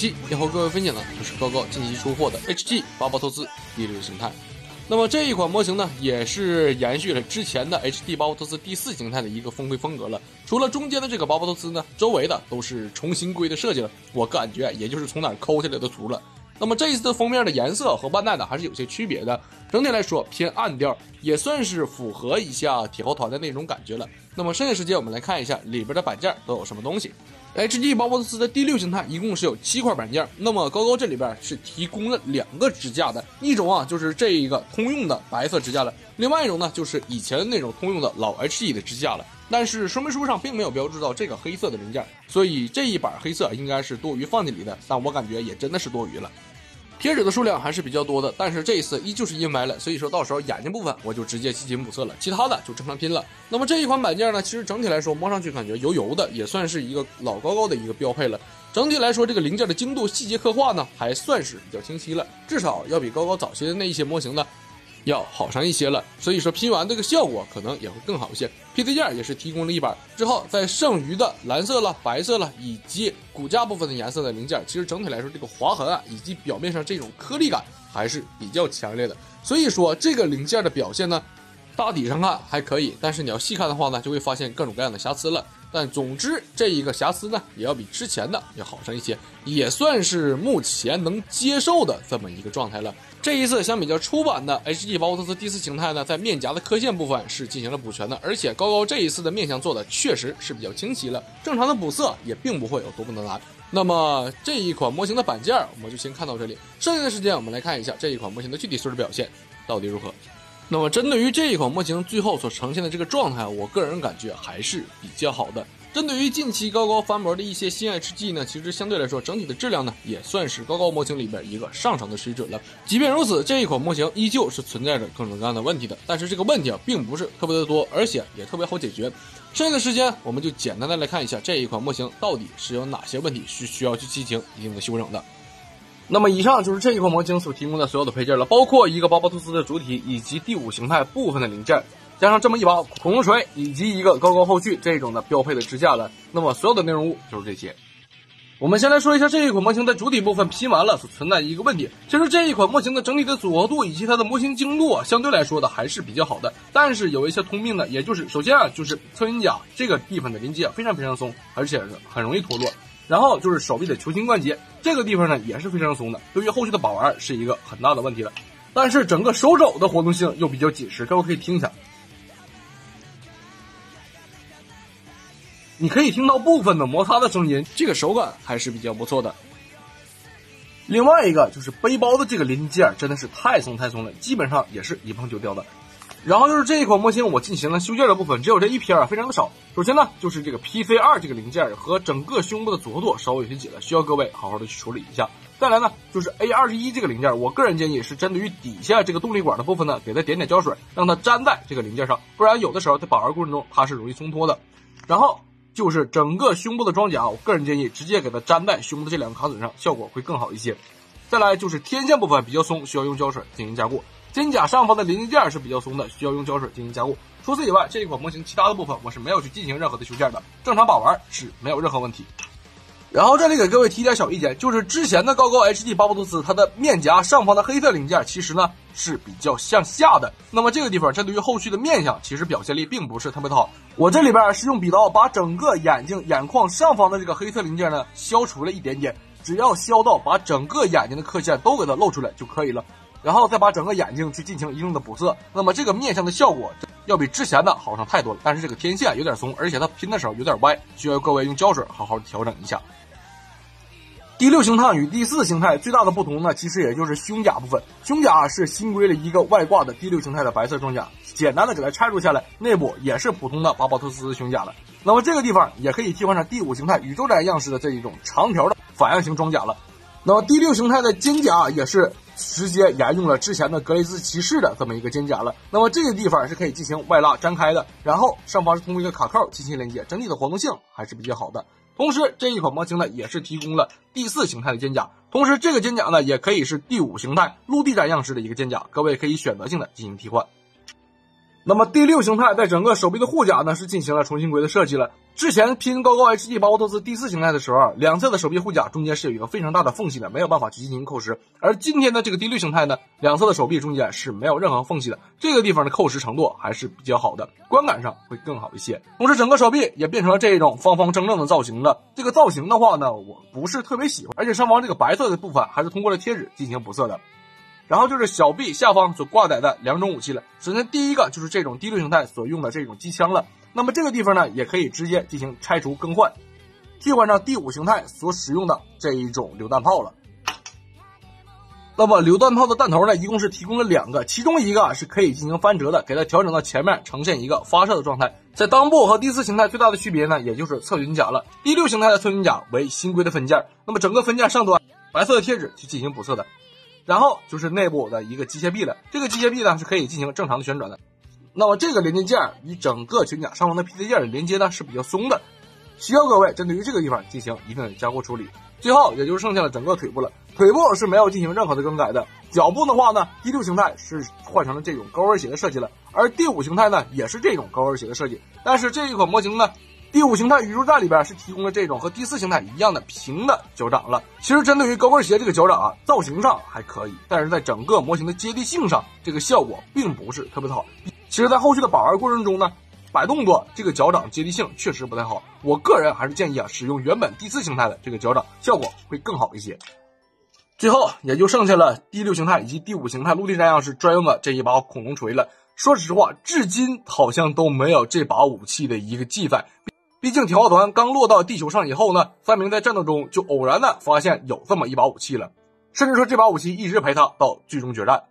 期要和各位分享的就是高高近期出货的 HG 巴巴托斯第六形态。那么这一款模型呢，也是延续了之前的 HD 巴巴托斯第四形态的一个峰会风格了。除了中间的这个巴巴托斯呢，周围的都是重新规的设计了。我感觉也就是从哪抠下来的图了。那么这一次的封面的颜色和万代的还是有些区别的，整体来说偏暗调，也算是符合一下铁炮团的那种感觉了。那么剩下时间我们来看一下里边的板件都有什么东西。HG 巴巴托斯的第六形态一共是有七块板件，那么高高这里边是提供了两个支架的，一种啊就是这一个通用的白色支架了，另外一种呢就是以前那种通用的老 HG 的支架了。但是说明书上并没有标注到这个黑色的零件，所以这一板黑色应该是多余放进里的，但我感觉也真的是多余了。贴纸的数量还是比较多的，但是这一次依旧是阴霾了，所以说到时候眼睛部分我就直接进行补色了，其他的就正常拼了。那么这一款板件呢，其实整体来说摸上去感觉油油的，也算是一个老高高的一个标配了。整体来说，这个零件的精度、细节刻画呢，还算是比较清晰了，至少要比高高早期的那一些模型呢。要好上一些了，所以说拼完这个效果可能也会更好一些。PC 件也是提供了一板之后，在剩余的蓝色了、白色了以及骨架部分的颜色的零件，其实整体来说这个划痕啊以及表面上这种颗粒感还是比较强烈的。所以说这个零件的表现呢，大体上看还可以，但是你要细看的话呢，就会发现各种各样的瑕疵了。但总之这一个瑕疵呢，也要比之前的要好上一些，也算是目前能接受的这么一个状态了。这一次相比较初版的 HG 巴沃特斯第四形态呢，在面颊的刻线部分是进行了补全的，而且高高这一次的面相做的确实是比较清晰了，正常的补色也并不会有多么的难。那么这一款模型的板件我们就先看到这里，剩下的时间我们来看一下这一款模型的具体素质表现到底如何。那么针对于这一款模型最后所呈现的这个状态，我个人感觉还是比较好的。针对于近期高高翻模的一些新 HG 呢，其实相对来说整体的质量呢，也算是高高模型里边一个上乘的水准了。即便如此，这一款模型依旧是存在着各种各样的问题的。但是这个问题啊，并不是特别的多，而且也特别好解决。剩下的时间，我们就简单的来看一下这一款模型到底是有哪些问题需需要去进行一定的修整的。那么以上就是这一款模型所提供的所有的配件了，包括一个巴巴图斯的主体以及第五形态部分的零件。加上这么一把恐龙锤，以及一个高高后续这种的标配的支架了，那么所有的内容物就是这些。我们先来说一下这一款模型的主体部分拼完了所存在的一个问题，其实这一款模型的整体的组合度以及它的模型精度啊，相对来说的还是比较好的。但是有一些通病呢，也就是首先啊，就是侧云甲这个地方的连接啊非常非常松，而且很容易脱落。然后就是手臂的球形关节这个地方呢也是非常松的，对于后续的把玩是一个很大的问题了。但是整个手肘的活动性又比较紧实，各位可以听一下。你可以听到部分的摩擦的声音，这个手感还是比较不错的。另外一个就是背包的这个零件真的是太松太松了，基本上也是一碰就掉的。然后就是这一款模型，我进行了修件的部分，只有这一篇啊，非常的少。首先呢，就是这个 PC 二这个零件和整个胸部的组合度稍微有些紧了，需要各位好好的去处理一下。再来呢，就是 A 二十一这个零件，我个人建议是针对于底下这个动力管的部分呢，给它点点胶水，让它粘在这个零件上，不然有的时候在把玩过程中它是容易松脱的。然后。就是整个胸部的装甲，我个人建议直接给它粘在胸部的这两个卡损上，效果会更好一些。再来就是天线部分比较松，需要用胶水进行加固。肩甲上方的零件是比较松的，需要用胶水进行加固。除此以外，这一款模型其他的部分我是没有去进行任何的修件的，正常把玩是没有任何问题。然后这里给各位提点小意见，就是之前的高高 HD 巴布托斯，它的面颊上方的黑色零件其实呢是比较向下的。那么这个地方针对于后续的面相，其实表现力并不是特别的好。我这里边是用笔刀把整个眼睛眼眶上方的这个黑色零件呢消除了一点点，只要消到把整个眼睛的刻线都给它露出来就可以了。然后再把整个眼睛去进行一定的补色，那么这个面相的效果要比之前的好上太多了。但是这个天线有点松，而且它拼的时候有点歪，需要各位用胶水好好调整一下。第六形态与第四形态最大的不同呢，其实也就是胸甲部分。胸甲是新规了一个外挂的第六形态的白色装甲，简单的给它拆除下来，内部也是普通的巴宝特斯胸甲了。那么这个地方也可以替换上第五形态宇宙战样式的这一种长条的反样型装甲了。那么第六形态的肩甲也是直接沿用了之前的格雷兹骑士的这么一个肩甲了。那么这个地方是可以进行外拉张开的，然后上方是通过一个卡扣进行连接，整体的活动性还是比较好的。同时，这一款模型呢也是提供了第四形态的肩甲，同时这个肩甲呢也可以是第五形态陆地战样式的一个肩甲，各位可以选择性的进行替换。那么第六形态在整个手臂的护甲呢是进行了重新规的设计了。之前拼高高 HD 巴沃托斯第四形态的时候，两侧的手臂护甲中间是有一个非常大的缝隙的，没有办法去进行扣时。而今天的这个第六形态呢，两侧的手臂中间是没有任何缝隙的，这个地方的扣时程度还是比较好的，观感上会更好一些。同时，整个手臂也变成了这一种方方正正的造型了。这个造型的话呢，我不是特别喜欢，而且上方这个白色的部分还是通过了贴纸进行补色的。然后就是小臂下方所挂载的两种武器了。首先第一个就是这种第六形态所用的这种机枪了。那么这个地方呢，也可以直接进行拆除更换，替换上第五形态所使用的这一种榴弹炮了。那么榴弹炮的弹头呢，一共是提供了两个，其中一个啊是可以进行翻折的，给它调整到前面，呈现一个发射的状态。在裆部和第四形态最大的区别呢，也就是侧裙甲了。第六形态的侧裙甲为新规的分件，那么整个分件上端白色的贴纸去进行补色的。然后就是内部的一个机械臂了，这个机械臂呢是可以进行正常的旋转的。那么这个连接件与整个裙甲上方的 PC 件的连接呢是比较松的，需要各位针对于这个地方进行一定的加固处理。最后也就剩下了整个腿部了，腿部是没有进行任何的更改的。脚部的话呢，第六形态是换成了这种高跟鞋的设计了，而第五形态呢也是这种高跟鞋的设计，但是这一款模型呢。第五形态宇宙战里边是提供了这种和第四形态一样的平的脚掌了。其实针对于高跟鞋这个脚掌啊，造型上还可以，但是在整个模型的接地性上，这个效果并不是特别的好。其实，在后续的把玩过程中呢，摆动作这个脚掌接地性确实不太好。我个人还是建议啊，使用原本第四形态的这个脚掌，效果会更好一些。最后也就剩下了第六形态以及第五形态陆地战样式专用的这一把恐龙锤了。说实话，至今好像都没有这把武器的一个记载。毕竟调查团刚落到地球上以后呢，三明在战斗中就偶然的发现有这么一把武器了，甚至说这把武器一直陪他到最终决战。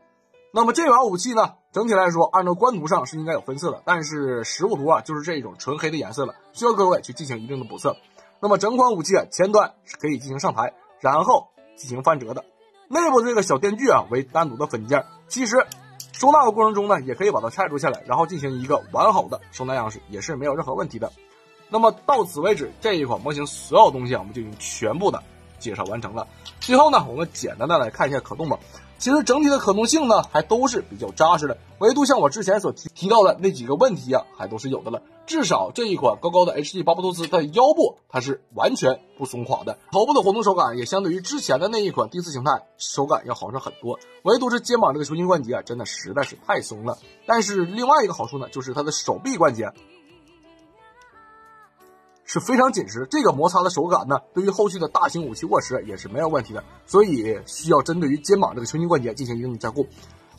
那么这把武器呢，整体来说按照官图上是应该有分色的，但是实物图啊就是这种纯黑的颜色了，需要各位去进行一定的补色。那么整款武器啊前端是可以进行上台，然后进行翻折的，内部的这个小电锯啊为单独的分件，其实收纳的过程中呢也可以把它拆除下来，然后进行一个完好的收纳样式，也是没有任何问题的。那么到此为止，这一款模型所有东西啊，我们就已经全部的介绍完成了。最后呢，我们简单的来看一下可动吧。其实整体的可动性呢，还都是比较扎实的，唯独像我之前所提提到的那几个问题啊，还都是有的了。至少这一款高高的 HD 巴布托斯，它的腰部它是完全不松垮的，头部的活动手感也相对于之前的那一款第四形态手感要好上很多。唯独是肩膀这个球形关节啊，真的实在是太松了。但是另外一个好处呢，就是它的手臂关节。是非常紧实，这个摩擦的手感呢，对于后续的大型武器握持也是没有问题的，所以需要针对于肩膀这个球形关节进行一定的加固。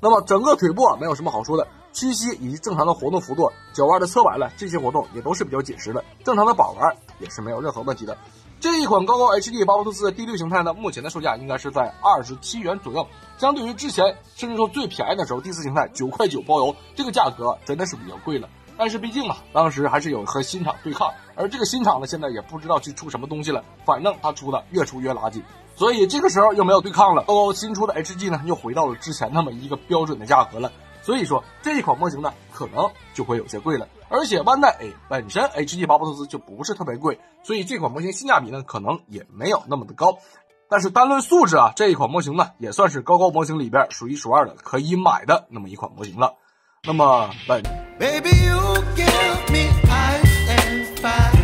那么整个腿部啊，没有什么好说的，屈膝以及正常的活动幅度、脚腕的侧摆了，这些活动也都是比较紧实的，正常的把玩也是没有任何问题的。这一款高高 HD 巴布托斯的第六形态呢，目前的售价应该是在二十七元左右，相对于之前甚至说最便宜的时候，第四形态九块九包邮，这个价格真的是比较贵了。但是毕竟嘛，当时还是有和新厂对抗，而这个新厂呢，现在也不知道去出什么东西了。反正它出的越出越垃圾，所以这个时候又没有对抗了。高高新出的 HG 呢，又回到了之前那么一个标准的价格了。所以说这一款模型呢，可能就会有些贵了。而且万代哎本身 HG 巴布托斯就不是特别贵，所以这款模型性价比呢，可能也没有那么的高。但是单论素质啊，这一款模型呢，也算是高高模型里边数一数二的可以买的那么一款模型了。那么本。Baby, you give me ice and fire.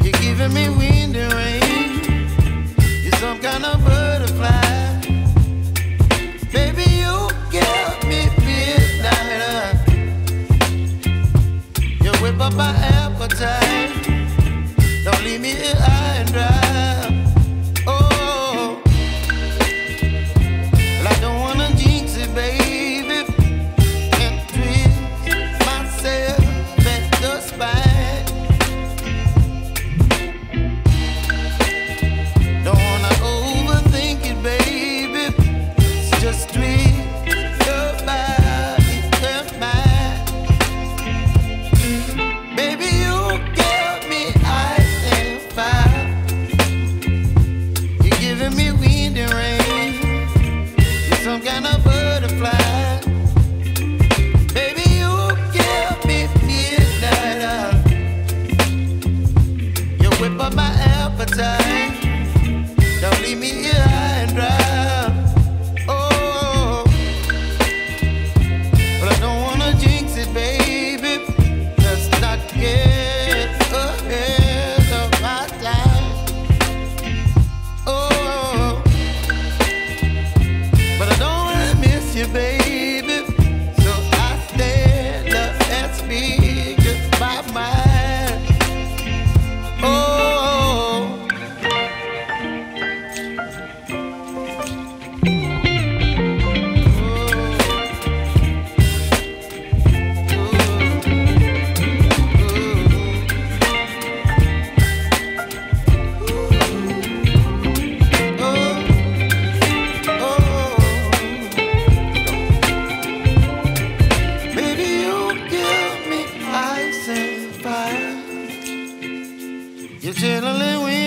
You're giving me wind and rain. You're some kind of butterfly. Baby, you give me midnight. You whip up my appetite. Don't leave me here high and dry. some kind of.